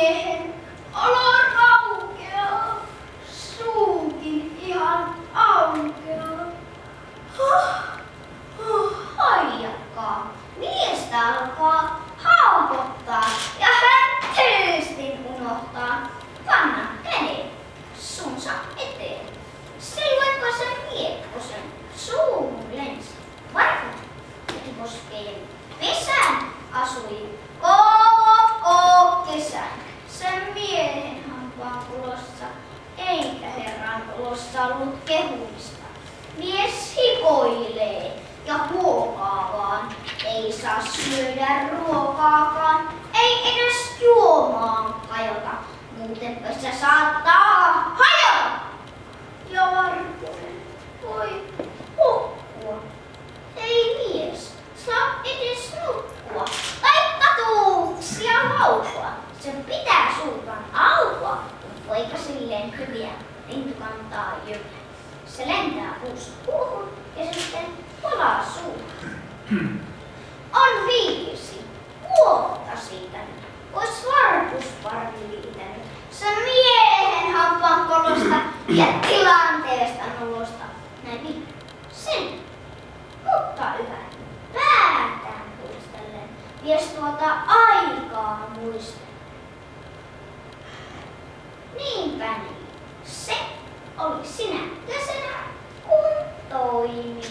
miehen olo raukeaa. Suukin ihan aukeaa. Huh, huh, haijakkaa. Miestä alkaa haukottaa ja hän tyystin unohtaa panna käden suunsa eteen. Silloinko se miekkosen suuhun lensi? Varmaan koskeen pesän asui olossa ollut kehumista. Mies hikoilee ja huokaa vaan, ei saa syödä ruokaakaan, ei edes juomaan kajota, muuten pesä saattaa hajota. Ja Varpunen voi hukkua, ei mies saa edes nukkua, katuuksia laukua. Sen pitää suutaan aukua, kun poika silleen hyviä lintukantaa jyviä. Se lentää puusta puuhun ja sitten palaa suuhun. On viisi vuotta siitä nyt, ois varpusparvi liitänyt. Sen miehen hampaan kolosta ja tilanteesta nolosta. Näin niin, sen, mutta yhä päätään muistellen, vies tuota aikaa muistellen. Niinpä niin, se oli sinä kesänä, kun toimin.